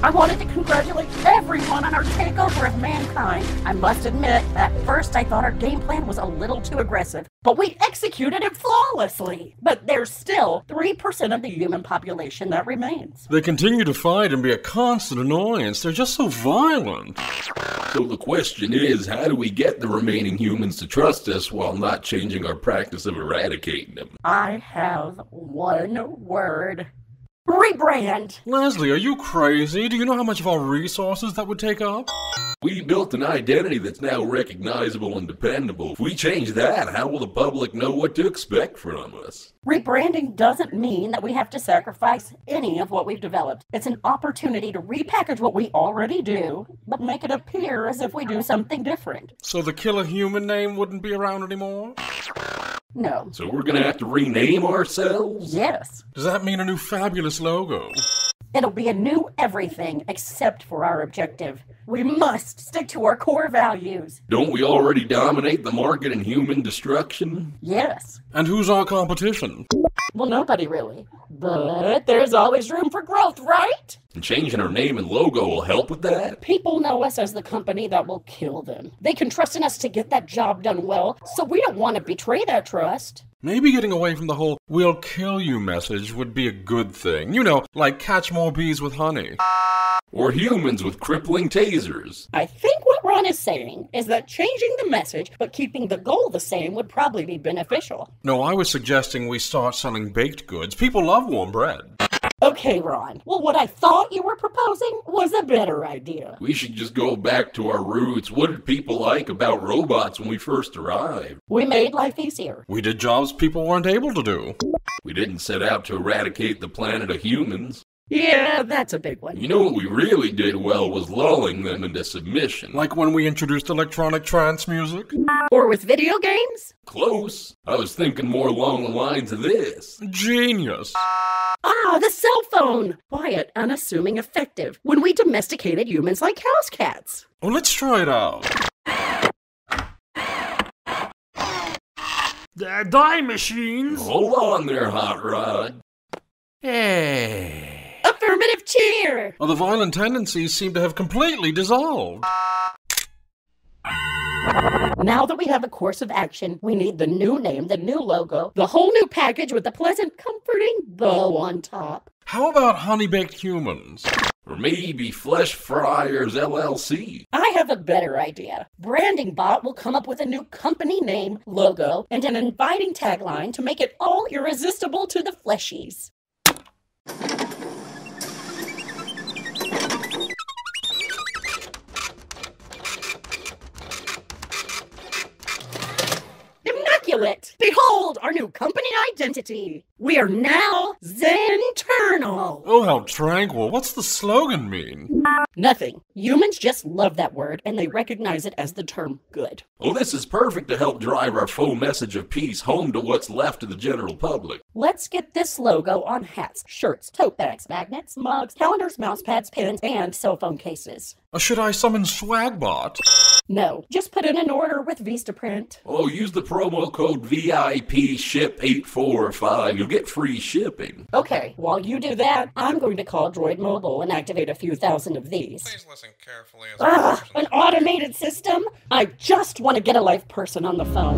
I wanted to congratulate everyone on our takeover of mankind. I must admit, at first I thought our game plan was a little too aggressive, but we executed it flawlessly. But there's still 3% of the human population that remains. They continue to fight and be a constant annoyance. They're just so violent. So the question is, how do we get the remaining humans to trust us while not changing our practice of eradicating them? I have one word. Rebrand! Leslie, are you crazy? Do you know how much of our resources that would take up? We built an identity that's now recognizable and dependable. If we change that, how will the public know what to expect from us? Rebranding doesn't mean that we have to sacrifice any of what we've developed. It's an opportunity to repackage what we already do, but make it appear as if we do something different. So the killer human name wouldn't be around anymore? No. So we're gonna have to rename ourselves? Yes. Does that mean a new fabulous logo? It'll be a new everything except for our objective. We must stick to our core values. Don't we already dominate the market in human destruction? Yes. And who's our competition? Well, nobody really. But there's always room for growth, right? And changing our name and logo will help with that? People know us as the company that will kill them. They can trust in us to get that job done well, so we don't want to betray that trust. Maybe getting away from the whole we'll kill you message would be a good thing. You know, like catch more bees with honey. Or humans with crippling tasers? I think what Ron is saying is that changing the message but keeping the goal the same would probably be beneficial. No, I was suggesting we start selling baked goods. People love warm bread. Okay, Ron. Well, what I thought you were proposing was a better idea. We should just go back to our roots. What did people like about robots when we first arrived? We made life easier. We did jobs people weren't able to do. We didn't set out to eradicate the planet of humans. Yeah, that's a big one. You know what we really did well was lulling them into submission. Like when we introduced electronic trance music. Or with video games? Close. I was thinking more along the lines of this. Genius. Ah, the cell phone! Quiet, unassuming, effective. When we domesticated humans like house cats. Well, let's try it out. The die machines. Hold on there, Hot Rod. Hey. Affirmative cheer! Well, the violent tendencies seem to have completely dissolved. Now that we have a course of action, we need the new name, the new logo, the whole new package with the pleasant, comforting bow on top. How about honey baked humans? Or maybe Flesh Fryers LLC. I have a better idea. Branding Bot will come up with a new company name, logo, and an inviting tagline to make it all irresistible to the fleshies. Behold our new company identity! We are now Zenternal! Oh, how tranquil. What's the slogan mean? Nothing. Humans just love that word and they recognize it as the term good. Oh, this is perfect to help drive our full message of peace home to what's left of the general public. Let's get this logo on hats, shirts, tote bags, magnets, mugs, calendars, mouse pads, pens, and cell phone cases. Or should I summon Swagbot? No, just put in an order with Vistaprint. Oh, use the promo code VIP SHIP 845. You'll get free shipping. Okay, while you do that, I'm going to call Droid Mobile and activate a few thousand of these. Please listen carefully as Ugh, an automated system? I just want to get a live person on the phone.